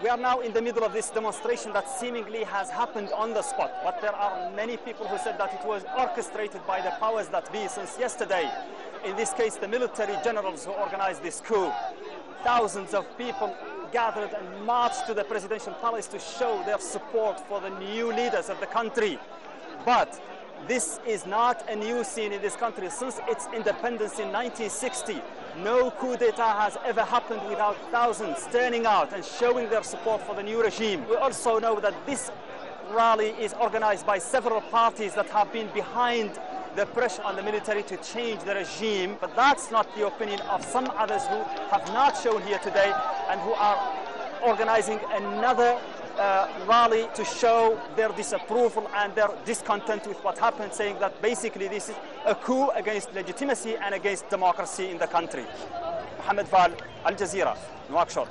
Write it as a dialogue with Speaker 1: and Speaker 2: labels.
Speaker 1: We are now in the middle of this demonstration that seemingly has happened on the spot, but there are many people who said that it was orchestrated by the powers that be since yesterday. In this case, the military generals who organized this coup. Thousands of people gathered and marched to the presidential palace to show their support for the new leaders of the country. But this is not a new scene in this country. Since its independence in 1960, no coup d'etat has ever happened without thousands turning out and showing their support for the new regime. We also know that this rally is organized by several parties that have been behind the pressure on the military to change the regime. But that's not the opinion of some others who have not shown here today and who are organizing another uh, rally to show their disapproval and their discontent with what happened, saying that basically this is a coup against legitimacy and against democracy in the country. Mohamed Vall, Al Jazeera, Nouakchott.